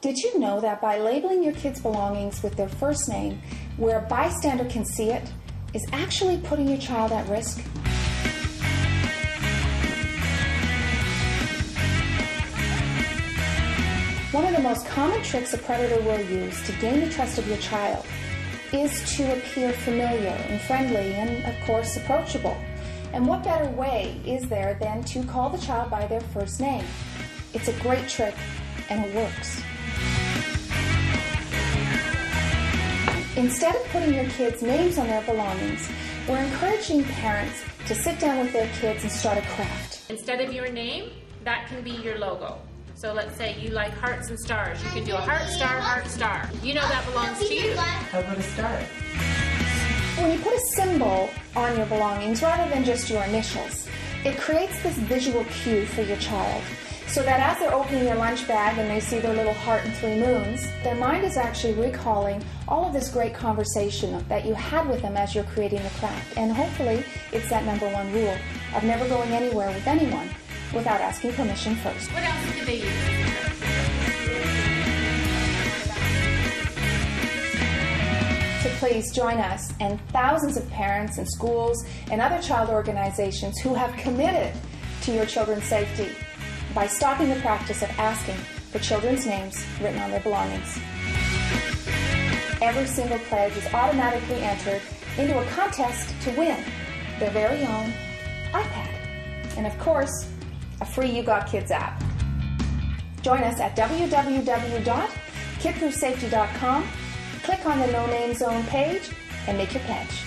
Did you know that by labeling your kids' belongings with their first name, where a bystander can see it, is actually putting your child at risk? One of the most common tricks a predator will use to gain the trust of your child is to appear familiar and friendly and, of course, approachable. And what better way is there than to call the child by their first name? It's a great trick and it works. Instead of putting your kids' names on their belongings, we're encouraging parents to sit down with their kids and start a craft. Instead of your name, that can be your logo. So let's say you like hearts and stars. You can do a heart, star, heart, star. You know that belongs to you. How about a star? When you put a symbol on your belongings rather than just your initials, it creates this visual cue for your child. So that as they're opening their lunch bag and they see their little heart and three moons, their mind is actually recalling all of this great conversation that you had with them as you're creating the craft. And hopefully, it's that number one rule of never going anywhere with anyone without asking permission first. What else do they use? So please join us and thousands of parents and schools and other child organizations who have committed to your children's safety by stopping the practice of asking for children's names written on their belongings. Every single pledge is automatically entered into a contest to win their very own iPad. And of course, a free You Got Kids app. Join us at www.kidproofsafety.com, click on the No Name Zone page, and make your pledge.